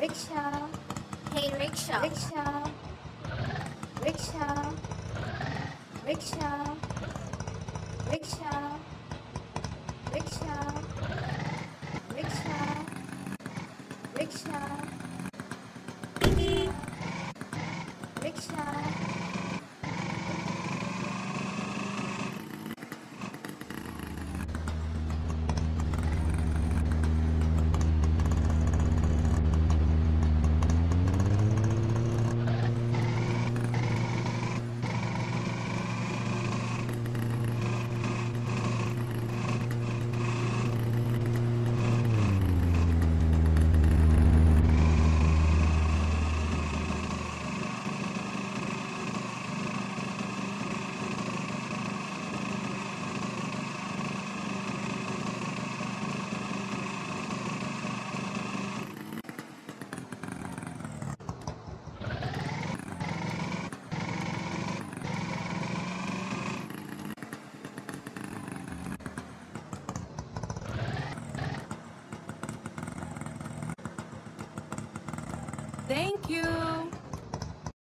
rickshaw, Hey, rickshaw. rickshaw, rickshaw, rickshaw, rickshaw, rickshaw, rickshaw, rickshaw, rickshaw. Thank you.